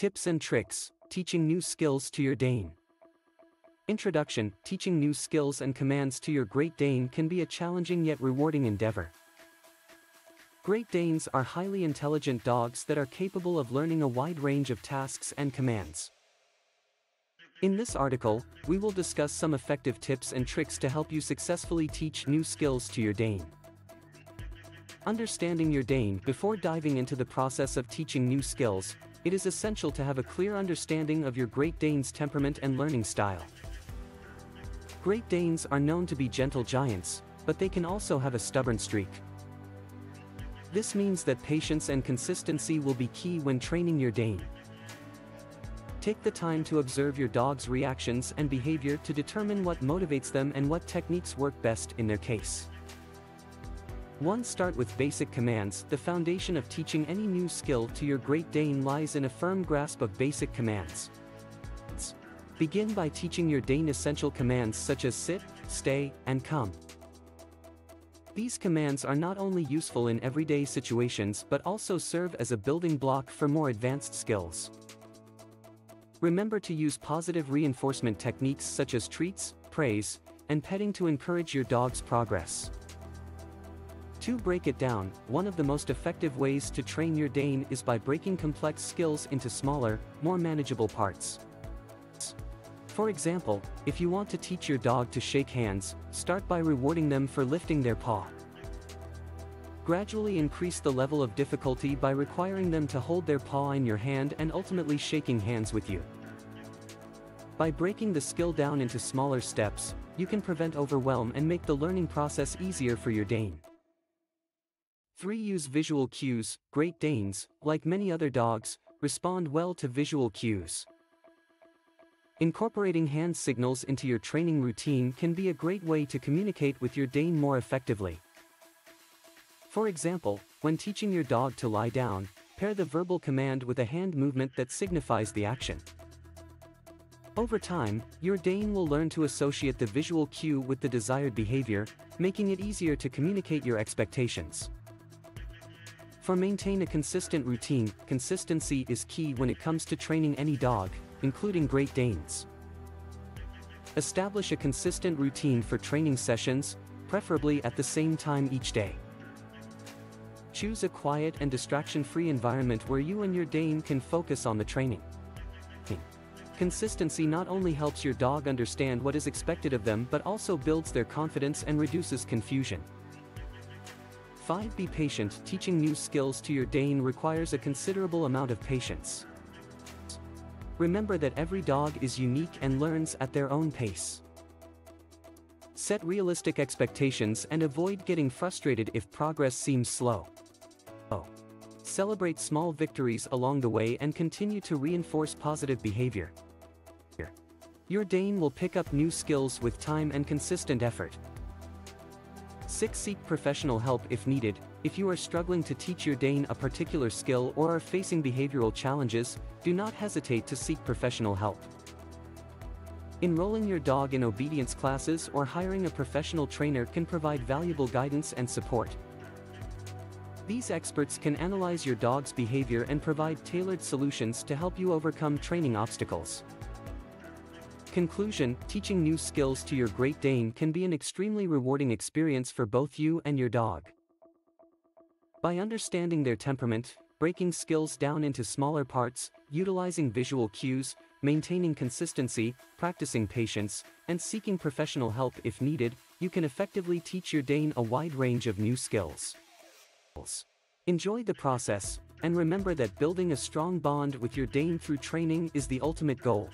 Tips and Tricks Teaching New Skills to Your Dane. Introduction Teaching new skills and commands to your Great Dane can be a challenging yet rewarding endeavor. Great Danes are highly intelligent dogs that are capable of learning a wide range of tasks and commands. In this article, we will discuss some effective tips and tricks to help you successfully teach new skills to your Dane. Understanding your Dane Before diving into the process of teaching new skills, it is essential to have a clear understanding of your Great Dane's temperament and learning style. Great Danes are known to be gentle giants, but they can also have a stubborn streak. This means that patience and consistency will be key when training your Dane. Take the time to observe your dog's reactions and behavior to determine what motivates them and what techniques work best in their case. 1. Start with basic commands. The foundation of teaching any new skill to your Great Dane lies in a firm grasp of basic commands. Begin by teaching your Dane essential commands such as sit, stay, and come. These commands are not only useful in everyday situations but also serve as a building block for more advanced skills. Remember to use positive reinforcement techniques such as treats, praise, and petting to encourage your dog's progress. To break it down, one of the most effective ways to train your Dane is by breaking complex skills into smaller, more manageable parts. For example, if you want to teach your dog to shake hands, start by rewarding them for lifting their paw. Gradually increase the level of difficulty by requiring them to hold their paw in your hand and ultimately shaking hands with you. By breaking the skill down into smaller steps, you can prevent overwhelm and make the learning process easier for your Dane. 3. Use visual cues. Great Danes, like many other dogs, respond well to visual cues. Incorporating hand signals into your training routine can be a great way to communicate with your Dane more effectively. For example, when teaching your dog to lie down, pair the verbal command with a hand movement that signifies the action. Over time, your Dane will learn to associate the visual cue with the desired behavior, making it easier to communicate your expectations. For maintain a consistent routine, consistency is key when it comes to training any dog, including Great Danes. Establish a consistent routine for training sessions, preferably at the same time each day. Choose a quiet and distraction-free environment where you and your Dane can focus on the training. Consistency not only helps your dog understand what is expected of them but also builds their confidence and reduces confusion. 5. Be patient. Teaching new skills to your Dane requires a considerable amount of patience. Remember that every dog is unique and learns at their own pace. Set realistic expectations and avoid getting frustrated if progress seems slow. Oh. Celebrate small victories along the way and continue to reinforce positive behavior. Your Dane will pick up new skills with time and consistent effort. 6. Seek professional help if needed. If you are struggling to teach your Dane a particular skill or are facing behavioral challenges, do not hesitate to seek professional help. Enrolling your dog in obedience classes or hiring a professional trainer can provide valuable guidance and support. These experts can analyze your dog's behavior and provide tailored solutions to help you overcome training obstacles. Conclusion Teaching new skills to your Great Dane can be an extremely rewarding experience for both you and your dog. By understanding their temperament, breaking skills down into smaller parts, utilizing visual cues, maintaining consistency, practicing patience, and seeking professional help if needed, you can effectively teach your Dane a wide range of new skills. Enjoy the process, and remember that building a strong bond with your Dane through training is the ultimate goal.